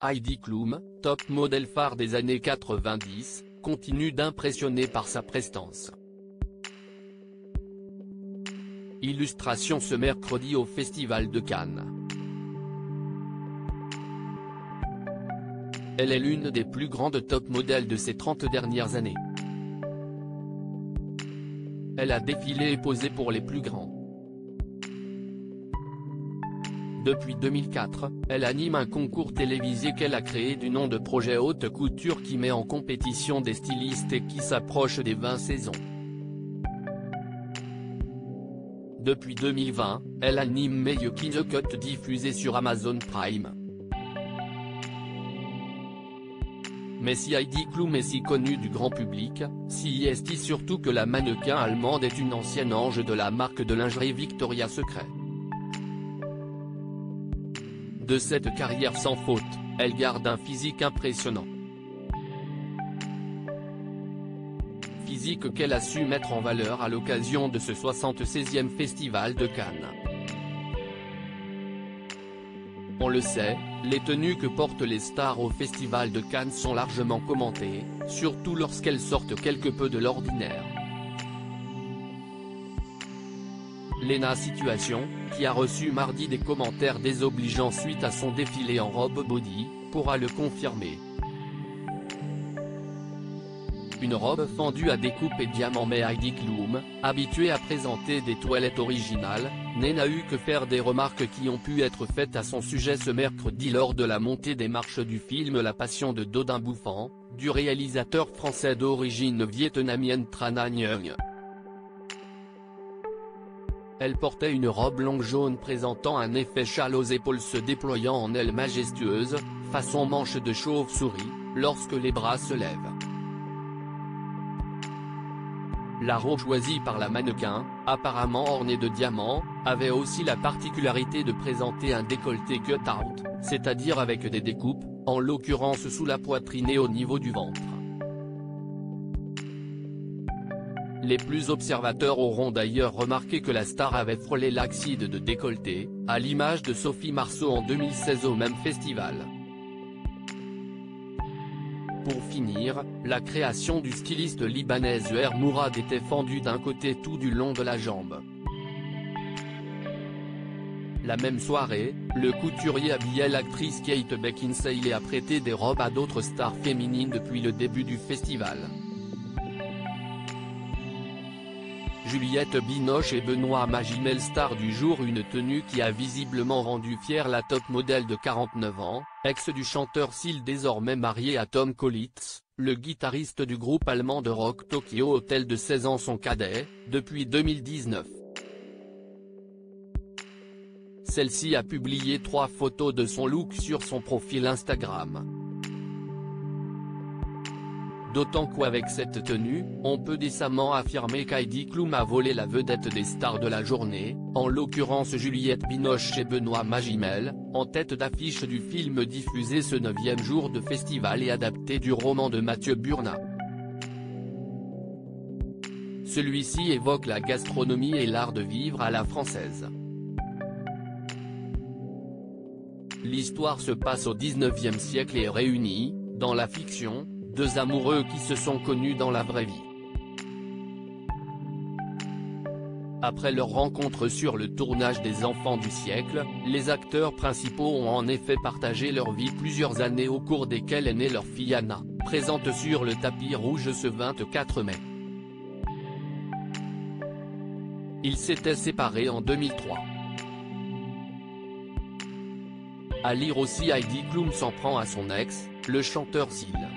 Heidi Klum, top modèle phare des années 90, continue d'impressionner par sa prestance. Illustration ce mercredi au Festival de Cannes. Elle est l'une des plus grandes top modèles de ces 30 dernières années. Elle a défilé et posé pour les plus grands. Depuis 2004, elle anime un concours télévisé qu'elle a créé du nom de projet Haute Couture qui met en compétition des stylistes et qui s'approche des 20 saisons. Depuis 2020, elle anime Making the Cut diffusé sur Amazon Prime. Mais si Heidi Klum est si connue du grand public, si est surtout que la mannequin allemande est une ancienne ange de la marque de lingerie Victoria's Secret? De cette carrière sans faute, elle garde un physique impressionnant. Physique qu'elle a su mettre en valeur à l'occasion de ce 76e Festival de Cannes. On le sait, les tenues que portent les stars au Festival de Cannes sont largement commentées, surtout lorsqu'elles sortent quelque peu de l'ordinaire. Lena Situation, qui a reçu mardi des commentaires désobligeants suite à son défilé en robe body, pourra le confirmer. Une robe fendue à découpe et diamants mais Heidi Klum, habituée à présenter des toilettes originales, n'a eu que faire des remarques qui ont pu être faites à son sujet ce mercredi lors de la montée des marches du film La Passion de Dodin Bouffant, du réalisateur français d'origine vietnamienne Tran Anh elle portait une robe longue jaune présentant un effet châle aux épaules se déployant en aile majestueuse, façon manche de chauve-souris, lorsque les bras se lèvent. La robe choisie par la mannequin, apparemment ornée de diamants, avait aussi la particularité de présenter un décolleté cut-out, c'est-à-dire avec des découpes, en l'occurrence sous la poitrine et au niveau du ventre. Les plus observateurs auront d'ailleurs remarqué que la star avait frôlé l'axide de décolleté, à l'image de Sophie Marceau en 2016 au même festival. Pour finir, la création du styliste libanais Zuher Mourad était fendue d'un côté tout du long de la jambe. La même soirée, le couturier habillait l'actrice Kate Beckinsale et a prêté des robes à d'autres stars féminines depuis le début du festival. Juliette Binoche et Benoît Magimel star du jour une tenue qui a visiblement rendu fière la top modèle de 49 ans, ex du chanteur Seal désormais marié à Tom Collitz, le guitariste du groupe allemand de rock Tokyo Hotel de 16 ans son cadet, depuis 2019. Celle-ci a publié trois photos de son look sur son profil Instagram. D'autant qu'avec cette tenue, on peut décemment affirmer qu'Heidi Klum a volé la vedette des stars de la journée, en l'occurrence Juliette Binoche et Benoît Magimel, en tête d'affiche du film diffusé ce neuvième jour de festival et adapté du roman de Mathieu Burna. Celui-ci évoque la gastronomie et l'art de vivre à la française. L'histoire se passe au XIXe siècle et réunit, dans la fiction, deux amoureux qui se sont connus dans la vraie vie. Après leur rencontre sur le tournage des Enfants du siècle, les acteurs principaux ont en effet partagé leur vie plusieurs années au cours desquelles est née leur fille Anna, présente sur le tapis rouge ce 24 mai. Ils s'étaient séparés en 2003. À lire aussi Heidi Klum s'en prend à son ex, le chanteur Seal.